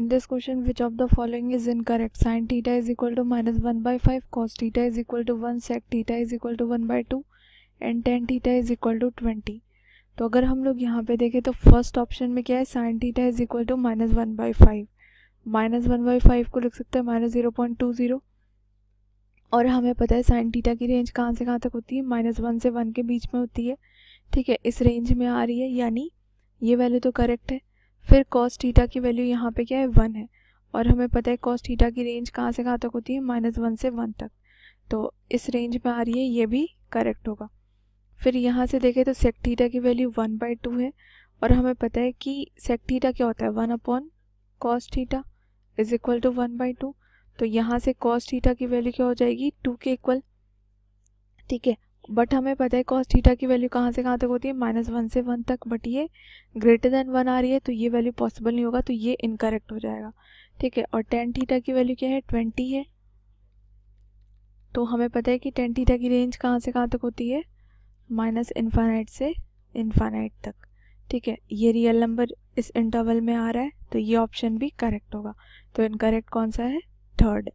in this question, which of the following is incorrect? Sin theta is equal to minus 1 by 5 cos theta is equal to 1 sec theta is equal to 1 by 2 and ten theta is equal to twenty तो अगर हम लोग यहाँ पे देखें तो first option में क्या है? Sine theta is equal to minus one by five minus one by five को लिख सकते हैं minus zero point two zero और हमें पता है साइन थीटा की रेंज कहाँ से कहाँ तक होती है? माइनस वन से वन के बीच में होती है। ठीक है, इस रेंज में आ रही है। यानी ये वैल्यू तो करेक्ट है। फिर कॉस थीटा की वैल्यू यहाँ पे क्या है? वन है। और हमें पता है कॉस थीटा की रेंज कहाँ से कहाँ तक होती है? माइनस वन से वन तक। तो इस रेंज में आ रही है, ये भी करेक्ट होगा। फिर यहाँ से देखें तो सेक थीटा की वैल्यू वन बाई टू है। और हमें पता है कि सेक थीटा क्या होता है? One upon cos theta is equal to one by two तो यहाँ से कॉस थीटा की वैल्यू क्या हो जाएगी? टू के इक्वल ठीक है। बट हमें पता है कॉस थीटा की वैल्यू कहाँ से कहाँ तक होती है? माइनस वन से वन तक बट ये ग्रेटर देन वन आ रही है तो ये वैल्यू पॉसिबल नहीं होगा तो ये इनकरेक्ट हो जाएगा। ठीक है, और टेन थीटा की वैल्यू क्या है? ट्वेंटी है। तो हमें पता है कि टेन थीटा की रेंज कहाँ से कहाँ तक होती है? माइनस इन्फानाइट से इन्फानाइट तक। ठीक है, ये रियल नंबर इस इंटरवल में आ रहा है तो ये ऑप्शन भी करेक्ट होगा। तो इनकरेक्ट कौन सा है? थर्ड